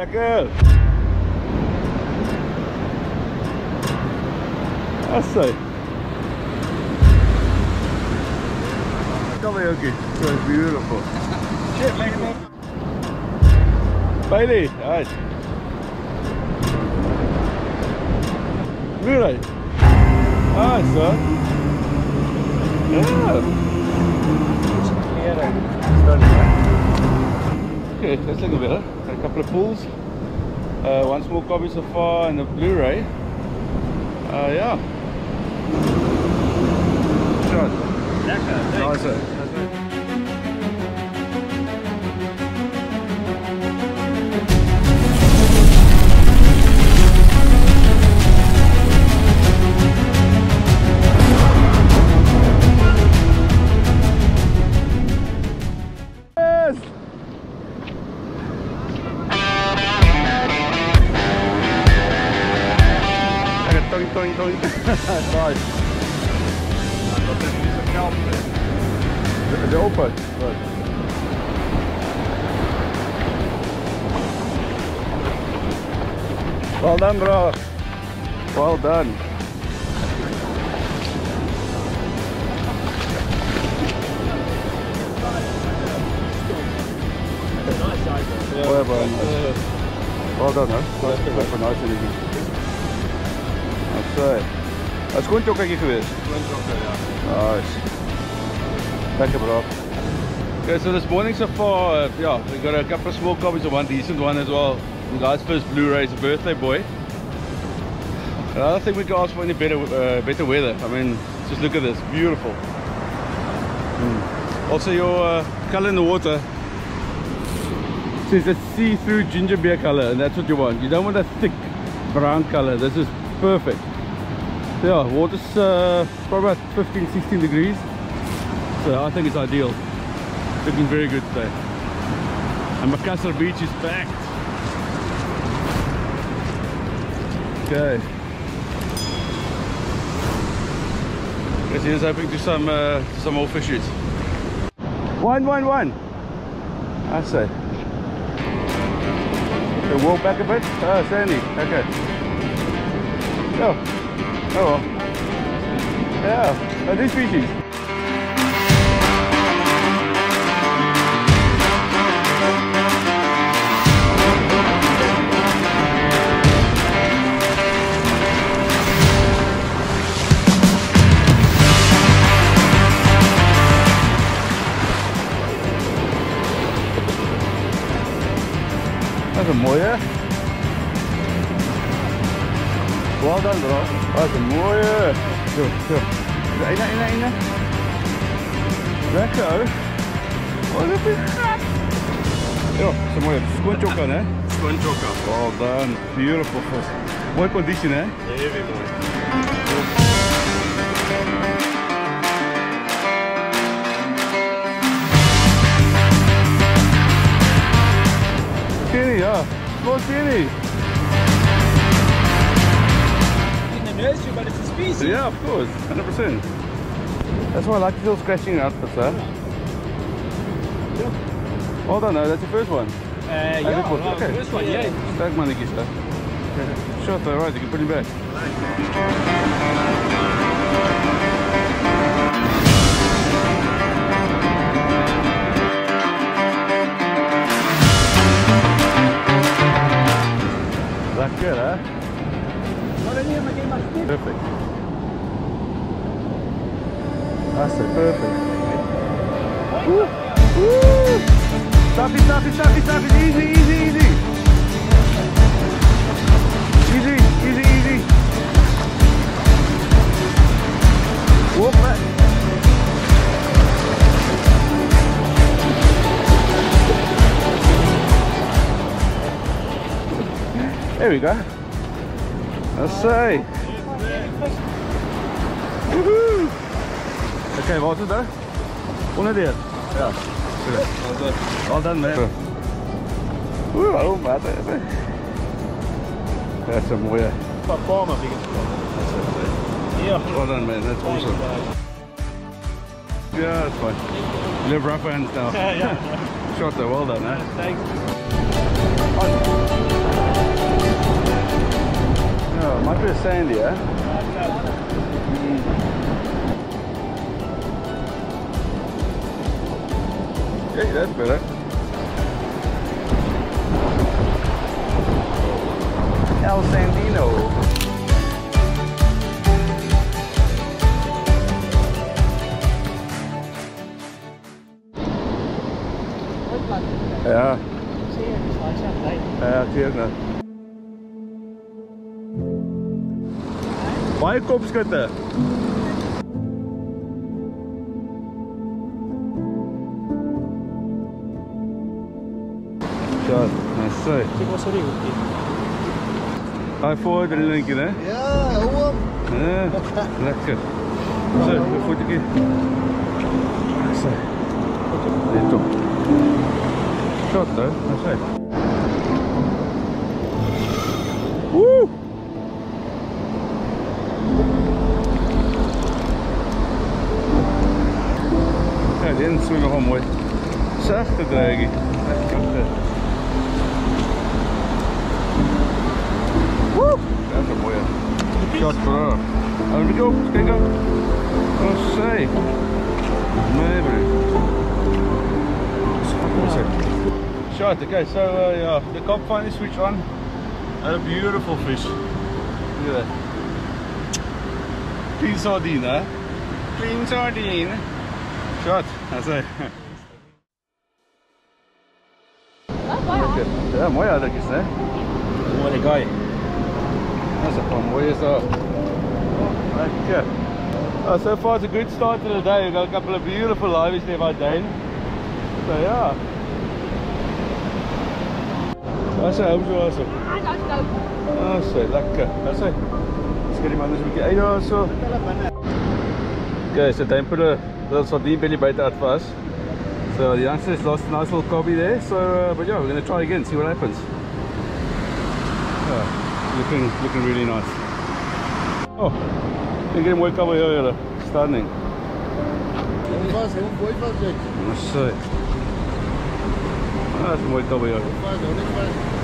lekker. Assai. Come here, okay. So beautiful. Shit, lady man. Bailey, alright. Blu-ray. Alright, son. Yeah. Okay, that's looking better. Got a couple of pulls. Uh, one small copy so far and a Blu-ray. Uh, yeah. Shot. Nice. Nice. It open? Good. Well done, bro. Well done. Well done. Well done? Wel van nice en That's right. Dat is gewoon chokketje geweest. Nice. Thank you, bro. Okay, so this morning so far, uh, yeah, we got a couple of small copies of one decent one as well. The guy's first Blu-ray is a birthday boy. And I don't think we can ask for any better, uh, better weather. I mean, just look at this, beautiful. Mm. Also, your uh, color in the water it's a see-through ginger beer color and that's what you want you don't want a thick brown color this is perfect yeah water's uh, probably about 15 16 degrees so i think it's ideal looking very good today and Macassar beach is packed okay guess here's hoping to some uh, some more fish shoots one one one i say Okay, walk back a bit. Oh, sandy. Okay. Oh. Oh well. Yeah. Are these species? Well done bro. Dat is een mooie. Zo, zo. Ene, ene, ene. Lekker. Oh, dat is gat. Ja, dat is een mooie. Schoon chokka, hè? Schoon chokka. Well done. Beautiful. Mooie condition, hè? Heavy mooi. Skinny, ja. Small skinny. Nursery, but it's a species. Yeah, of course. 100%. That's why I like the little scratching outfits, huh? Well done, though. That's your first one. Uh, yeah, put- okay. first one, yeah. Sterk mannetjes, hè? Sure, though, right. You can put him back. Lekker, hè? What Perfect. That's it, perfect. Woo! Woo! Stop it, stop it, stop it, stop it. Easy, easy, easy. Easy, easy, easy. Walk back. There we go. Let's see. Okay, what's da? Ohne dir? Ja. Gut. Und dann mehr. Uh, done, man. Das ist ein Moja. Performer, Ja. Und That's mehr. Yeah, that's fine. You have rough hands now. yeah, yeah. Shot there, well done, eh? man. Thanks. Oh, might be a sandy, eh? Okay, better. El Sandino. Ja, ja, nou. Baie kopskutte. Ja, nou sê. Kyk wat sê jy ook. Hy voor die linkie, né? Ja, hou op. Ja, lekker. So, een voetjie. So. Dit toe. Shot, hè? Nou sê. Woe! Ja, die is nogal mooi. Zachte dragie. Lekker. Woe! Dat is een mooie. Shot bro. Aan de kop, kijk op. Oh, say. Nee, bro. Shot, okay, so uh, yeah, the kob finally switched on. And a beautiful fish. Look at that. Clean sardine, hè? Clean sardine. Shot, I say. Lekker. Ja, mooi uitdrukjes, hè? Mooi guy. Dat is gewoon mooi zo. Lekker. Oh, so far it's a good start to the day. We've got a couple of beautiful liveys there by Dane. So yeah. That's it, home zo awesome. Oh, so lekker. That's it. Let's get him on this so. Okay, so Dane put a little sardine belly bait out for us. So the youngsters lost a nice little cobby there. So, uh, but yeah, we're going to try again, see what happens. Yeah, looking, looking really nice. Oh, him wake up here, stunning. Let's see. That's a mooi cobby here. Hou vas, hou net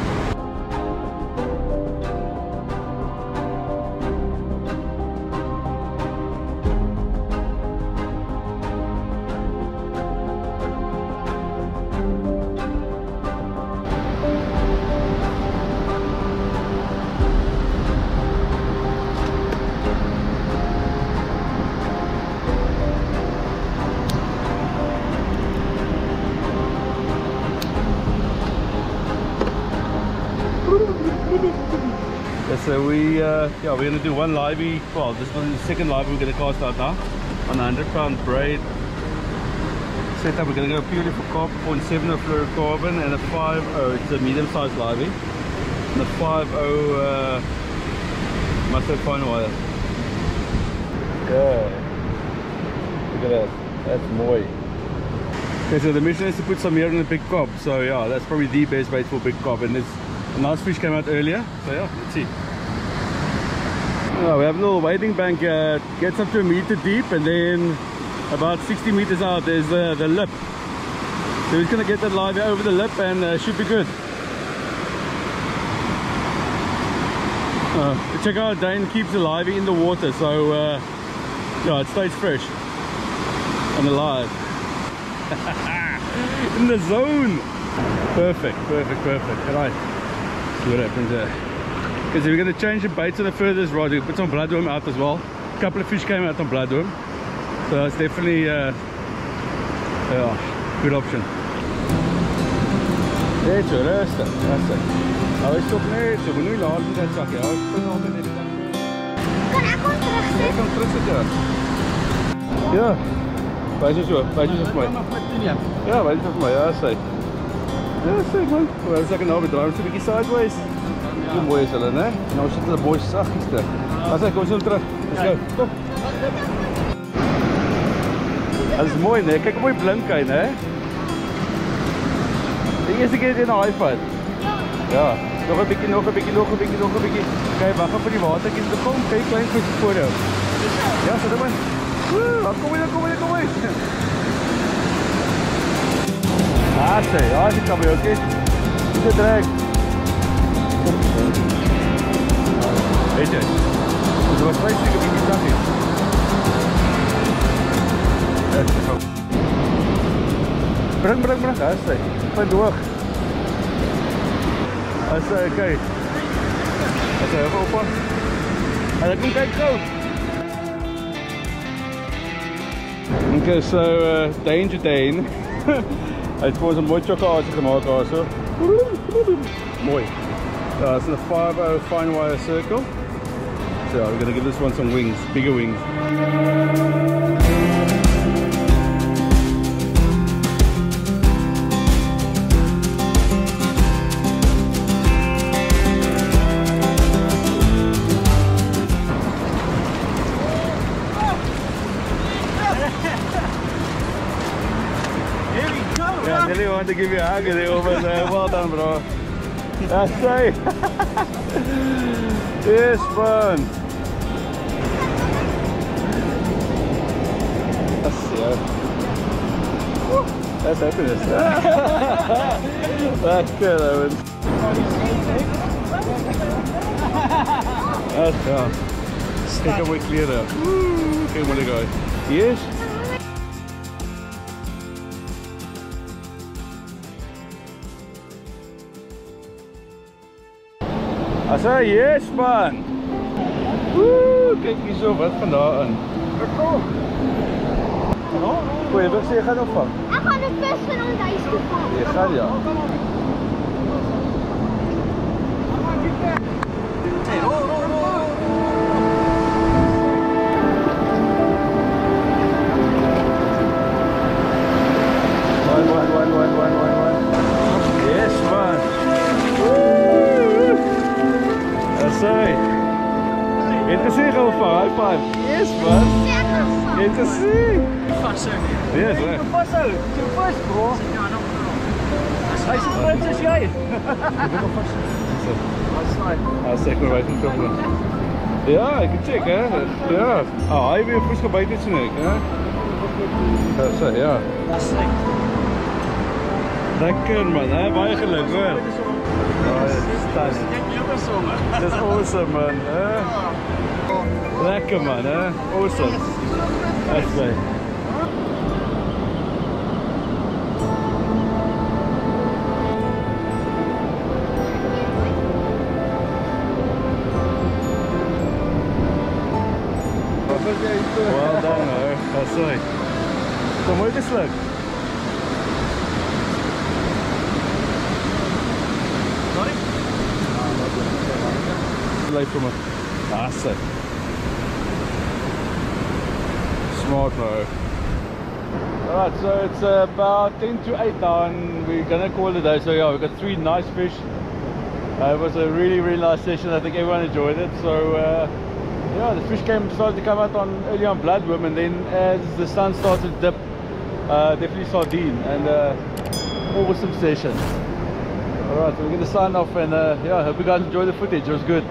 so we, uh, yeah, we're gonna do one livey. Well, this is the second livey we're gonna cast out now on a 100 pound braid setup. We're gonna go purely for kob, 0.7 of fluorocarbon and a 5.0. It's a medium sized livey. And a 5.0 uh, Mustad fine wire. Okay. Look at that. That's mooi. Okay, so the mission is to put some here in the big kob. So yeah, that's probably the best bait for big kob. And this nice fish came out earlier. So yeah, let's see. Oh, we have a little wading bank. Uh, gets up to a meter deep, and then about 60 meters out there's uh, the lip. So he's gonna get that live over the lip and uh, should be good. Uh, check out Dane keeps the live in the water, so uh, yeah, it stays fresh and alive. in the zone. Perfect, perfect, perfect. Right. See what happens there. So we're going to change the baits on the furthest rod. We put some bloodworm out as well. A couple of fish came out on bloodworm. So it's definitely uh, yeah, good option. So, rustig, rustig. Hou stop net so, moet nie laat in dat sakkie. Hou spin altyd net dan. Kan ek hom terugsit? Jy kan terug sit ja. Ja. Wys jy so, wys jy vir my. Ja, wys jy vir my. Ja, sê. Ja, sê man. Wel, as ek nou bedraai 'n bietjie sideways. Hoe mooi is hulle, né? Nou sit hulle mooi saggies ter. As ek kom so terug. Let's go. Kom. Dit is mooi, né? Kyk hoe mooi blink hy, né? Die eerste keer in 'n high fight. Ja, nog 'n bietjie, nog 'n bietjie, nog 'n bietjie, nog 'n bietjie. Kyk, wag vir die watertjie te kom. Kyk klein vis voor jou. Ja, hom in. Woe, kom hier, kom hier, kom hier. Ah, sê, ja, dit kan weer, okay. Dit trek. Jy? vleesje een beetje zachtjes. Bring, bring, bring. Daar is hy. Vind hoog. As hy, kyk. As hy even oppas. Hulle kom kyk gou. Okay, so uh, Danger Dane. Hy het vir ons 'n mooi chocolaatjie gemaak daar so. Mooi. Yeah, it's in a 5 fine wire circle. So we're gonna give this one some wings, bigger wings. Here we go. Yeah, I really wanted to give you a hug there, but uh, well done, bro. That's right. yes, man. That's yeah. That's happiness. That's good, Owen. That's yeah. Take a week later. Okay, want to go? Yes. I say yes man. Woe, kyk hierso wat van daar in. Je gaan of wat? Ik ga de tussen, want de is Je gaat ja. Hy's so groot as jy. What's like? I'll take my right from Dublin. Ja, ek kan check hè. Ja. Ah, hy weer vroeg gebyt het sien ek, hè. Ja, so ja. That's like. Lekker man, hè. Baie geluk hoor. Baie stunning. Dit jy besonge. Dis awesome man, hè. Lekker man, hè. Awesome. That's right. Vir my. That's it. Smart bro. Alright, so it's about 10 to 8 now and we're gonna call it a day. So yeah, we've got three nice fish. Uh, it was a really, really nice session. I think everyone enjoyed it. So uh, yeah, the fish came started to come out on early on bloodworm and then as the sun started to dip, uh, definitely sardine and uh, awesome session. Alright, so we're gonna sign off and uh, yeah, hope you guys enjoy the footage. It was good.